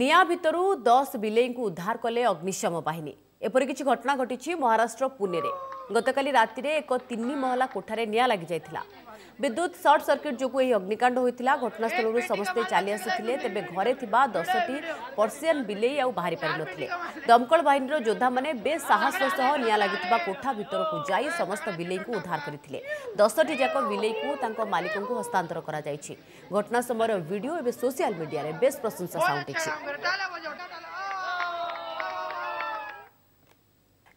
ନିଆଁ ଭିତରୁ ଦଶ ବିଲେଇଙ୍କୁ ଉଦ୍ଧାର କଲେ ଅଗ୍ନିଶମ ବାହିନୀ ଏପରି କିଛି ଘଟଣା ଘଟିଛି ମହାରାଷ୍ଟ୍ର ପୁନେରେ ଗତକାଲି ରାତିରେ ଏକ ତିନି ମହଲା କୋଠାରେ ନିଆଁ ଲାଗିଯାଇଥିଲା বিদ্যুৎ সর্ট সর্কিট যোগ এই অগ্নিকাণ্ড হয়েছিল ঘটনাস্থলর সমস্তে চালি আসিলে তবে ঘরে থাকা দশটি পর্সিয়ান বিলেই আহারি পারি দমকল বাহিনীর যোদ্ধা মানে বেশ সাহস সহ নিয়া লাগি কোঠা ভিতরক যাই সমস্ত বিলেই উদ্ধার করে দশটি যাক বিলেই মালিক হস্তান্তর করা ঘটনা সময়ের ভিডিও এবে সোশিয়াল মিডিয়ায় বেশ প্রশংসা সাউটিছে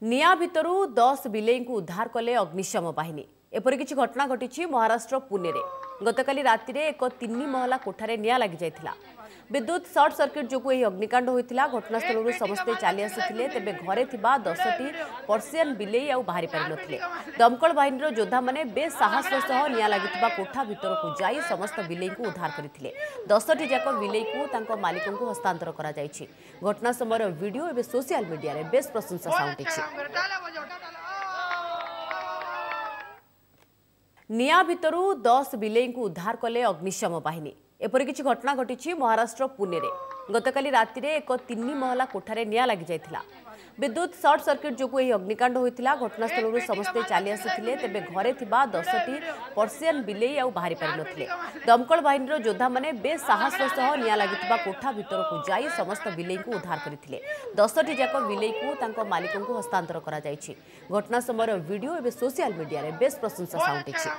নিয়া ভিতর দশ বিলেই উদ্ধার কলে অগ্নিশম বাহিনী এপরি কিছু ঘটনা ঘটিছে মহারাষ্ট্র পুনেরে গতকাল রাতে এক তিন মহলা কোঠার নিয়া লাগি যাই বিদ্যুৎ সর্ট সর্কিট যোগ এই অগ্নিকাণ্ড হয়েছিল ঘটনাস্থলর সমস্তে চালি আসুলে তবে ঘরে থাকা দশটি পর্সিয়ান বিলেই আহারি পারি দমকল বাহিনীর যোদ্ধা মানে বেশ সাহস সহ নিয়া লাগি কোঠা ভিতরক যাই সমস্ত বিলেই উদ্ধার করে দশটি যাক বিলেই মালিক হস্তান্তর করা ঘটনা সময়ের ভিডিও এবে সোশিয়াল মিডিয়ায় বেশ প্রশংসা সাউটিছে ନିଆଁ ଭିତରୁ ଦଶ ବିଲେଇଙ୍କୁ ଉଦ୍ଧାର କଲେ ଅଗ୍ନିଶମ ବାହିନୀ ଏପରି କିଛି ଘଟଣା ଘଟିଛି ମହାରାଷ୍ଟ୍ର ପୁନେରେ ଗତକାଲି ରାତିରେ ଏକ ତିନି ମହଲା କୋଠାରେ ନିଆଁ ଲାଗିଯାଇଥିଲା বিদ্যুৎ সর্ট সর্কিট যোগ এই অগ্নিকাণ্ড হয়েছিল ঘটনাস্থলর সমস্তে চালি আসিলে তবে ঘরে থাকা দশটি পর্সিয়ান বিলেই আহারি পারি দমকল বাহিনীর যোদ্ধা মানে বেশ সাহস সহ নিয়া লাগি কোঠা ভিতরক যাই সমস্ত বিলেই উদ্ধার করে দশটি যাক বিলেই মালিকঙ্ হস্তান্তর করা ঘটনা সময়ের ভিডিও এবে সোশিয়াল মিডিয়ায় বেশ প্রশংসা সাউটিছে